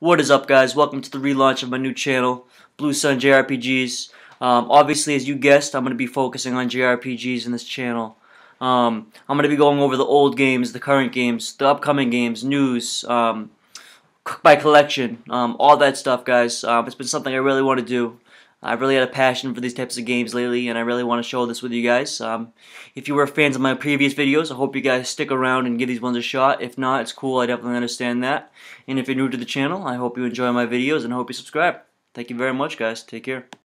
What is up guys? Welcome to the relaunch of my new channel, Blue Sun JRPGs. Um, obviously as you guessed, I'm going to be focusing on JRPGs in this channel. Um, I'm going to be going over the old games, the current games, the upcoming games, news, um, by collection, um, all that stuff guys. Um, it's been something I really want to do. I've really had a passion for these types of games lately, and I really want to show this with you guys. Um, if you were fans of my previous videos, I hope you guys stick around and give these ones a shot. If not, it's cool. I definitely understand that. And if you're new to the channel, I hope you enjoy my videos and I hope you subscribe. Thank you very much, guys. Take care.